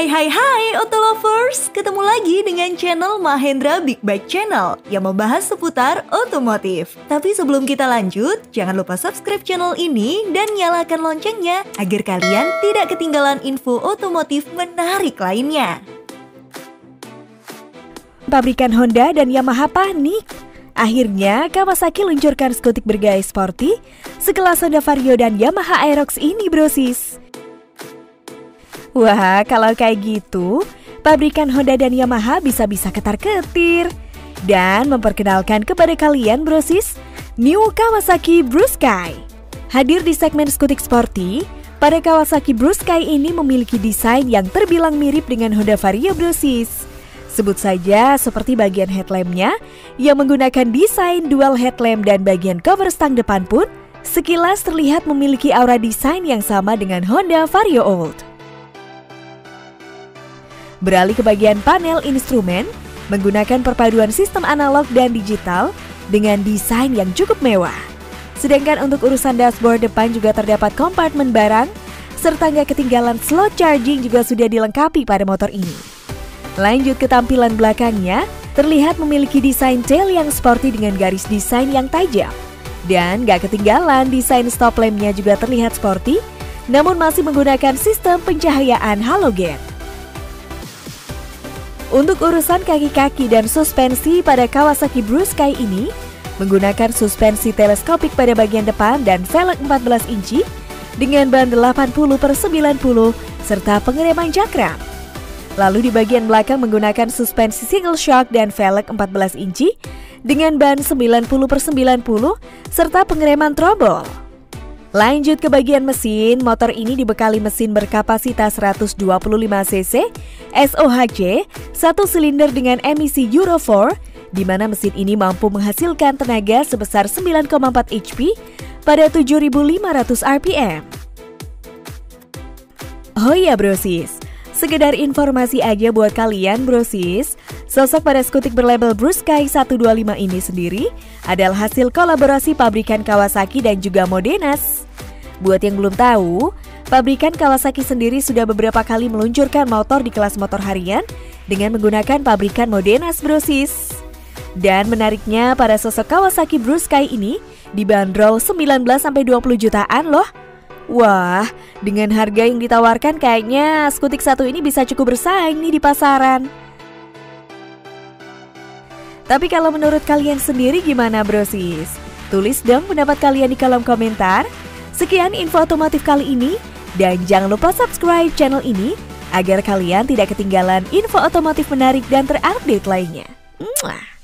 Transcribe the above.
Hai hai hai Auto Lovers, ketemu lagi dengan channel Mahendra Big Bike Channel yang membahas seputar otomotif. Tapi sebelum kita lanjut, jangan lupa subscribe channel ini dan nyalakan loncengnya agar kalian tidak ketinggalan info otomotif menarik lainnya. Pabrikan Honda dan Yamaha panik. Akhirnya, Kawasaki luncurkan skutik bergaya sporty sekelas Honda Vario dan Yamaha Aerox ini brosis. Wah, kalau kayak gitu, pabrikan Honda dan Yamaha bisa-bisa ketar-ketir. Dan memperkenalkan kepada kalian brosis, New Kawasaki Sky. Hadir di segmen skutik sporty, pada Kawasaki Sky ini memiliki desain yang terbilang mirip dengan Honda Vario brosis. Sebut saja seperti bagian headlampnya yang menggunakan desain dual headlamp dan bagian cover stang depan pun sekilas terlihat memiliki aura desain yang sama dengan Honda Vario Old. Beralih ke bagian panel instrumen, menggunakan perpaduan sistem analog dan digital dengan desain yang cukup mewah. Sedangkan untuk urusan dashboard depan juga terdapat kompartemen barang, serta nggak ketinggalan slot charging juga sudah dilengkapi pada motor ini. Lanjut ke tampilan belakangnya, terlihat memiliki desain tail yang sporty dengan garis desain yang tajam. Dan gak ketinggalan desain stop lampnya juga terlihat sporty, namun masih menggunakan sistem pencahayaan halogen. Untuk urusan kaki-kaki dan suspensi pada Kawasaki Blue Sky ini, menggunakan suspensi teleskopik pada bagian depan dan velg 14 inci dengan ban 80 per 90 serta pengereman cakram. Lalu di bagian belakang menggunakan suspensi single shock dan velg 14 inci dengan ban 90 per 90 serta pengereman trobol. Lanjut ke bagian mesin, motor ini dibekali mesin berkapasitas 125 cc, SOHC, satu silinder dengan emisi Euro 4, di mana mesin ini mampu menghasilkan tenaga sebesar 9,4 HP pada 7.500 RPM. Oh iya brosis, sekedar informasi aja buat kalian brosis, Sosok pada skutik berlabel Blue Sky 125 ini sendiri adalah hasil kolaborasi pabrikan Kawasaki dan juga Modenas. Buat yang belum tahu, pabrikan Kawasaki sendiri sudah beberapa kali meluncurkan motor di kelas motor harian dengan menggunakan pabrikan Modenas Brosis. Dan menariknya pada sosok Kawasaki Blue Sky ini dibanderol 19-20 jutaan loh. Wah, dengan harga yang ditawarkan kayaknya skutik satu ini bisa cukup bersaing nih di pasaran. Tapi kalau menurut kalian sendiri gimana brosis? Tulis dong pendapat kalian di kolom komentar. Sekian info otomotif kali ini. Dan jangan lupa subscribe channel ini agar kalian tidak ketinggalan info otomotif menarik dan terupdate lainnya. Mwah.